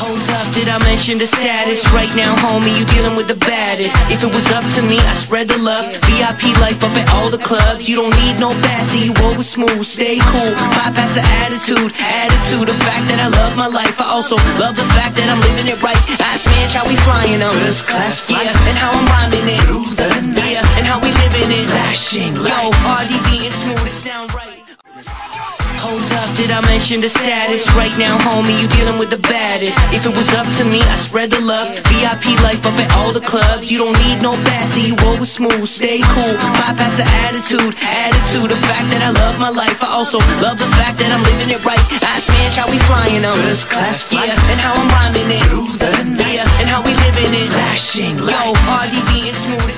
Hold up, did I mention the status? Right now, homie, you dealing with the baddest. If it was up to me, I spread the love. VIP life up at all the clubs. You don't need no bassy, you always smooth. Stay cool, bypass the attitude. Attitude, the fact that I love my life. I also love the fact that I'm living it right. Ask me, how we flying on First class Yeah, and how I'm rhyming it. Through the night. Yeah, and how we living it. Flashing lights Yo, lights. RD beating smooth, it sound right. Hold up, did I mention the status? Right now, homie, you dealing with the baddest. If it was up to me, I spread the love. VIP life up at all the clubs. You don't need no bassy, you always smooth. Stay cool, bypass the attitude. Attitude, the fact that I love my life. I also love the fact that I'm living it right. Ask me, how we flying on. First class Yeah, and how I'm rhyming it. Through the night. Yeah, and how we living it. Flashing Yo, lights. RD beating smooth,